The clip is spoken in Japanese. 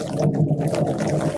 どうも。